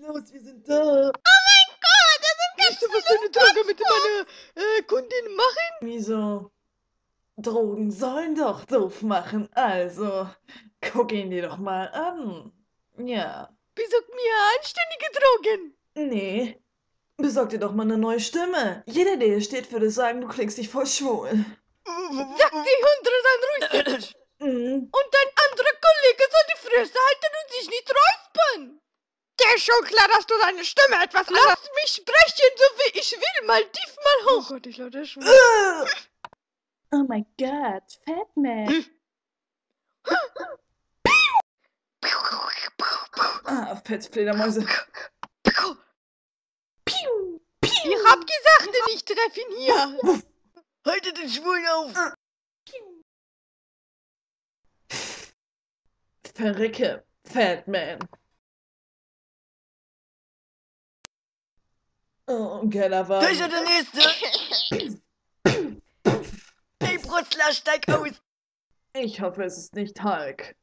Los, wir sind da. Oh mein Gott, das sind ganz Weißt du, was deine Droge mit meiner äh, Kundin machen? Wieso? Drogen sollen doch doof machen, also guck ihn dir doch mal an. Ja. Besorg mir anständige Drogen. Nee. Besorg dir doch mal eine neue Stimme. Jeder, der hier steht, würde sagen, du klingst dich voll schwul. Sag die Hunde dann ruhig. Mhm. Und dein anderer Kollege soll die Fresse halten und sich nicht räuspern. Ist schon klar, dass du deine Stimme etwas anders... Lass mich sprechen, so wie ich will. Mal tief, mal Oh hoch. Gott, ich ist schon... Äh. Oh mein Gott, Fatman. Ah, auf Pets Fledermäuse. Piu, piu. Ich hab gesagt, ich treffe ihn hier. Haltet den Schwulen auf! Verrecke, Fatman. Oh, geiler Da ist Wagen. ja der Nächste! Ey, Brustler, steig aus! Ich hoffe, es ist nicht Hulk.